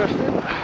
interesting.